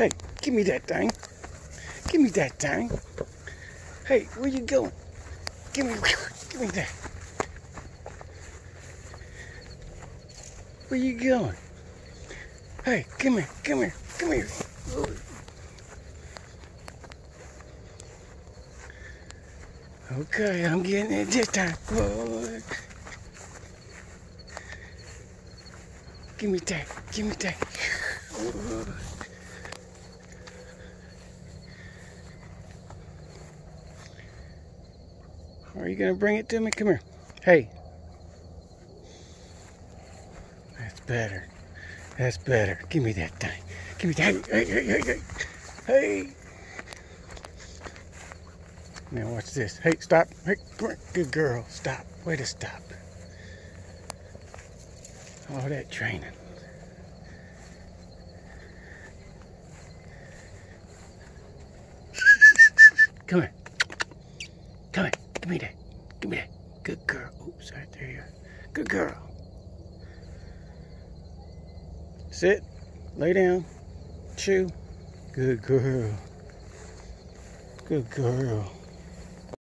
Hey, give me that thing. Give me that thing. Hey, where you going? Give me, give me that. Where you going? Hey, come here, come here, come here. Okay, I'm getting it this time. Whoa. Give me that, give me that. Are you gonna bring it to me? Come here. Hey. That's better. That's better. Give me that thing. Give me that. Hey, hey, hey, hey. Hey. Now watch this. Hey, stop. Hey. Good girl. Stop. Way to stop. All that training. Come here. Come here. Give me that. Give me that. Good girl. Oops, right there you are. Good girl. Sit. Lay down. Chew. Good girl. Good girl.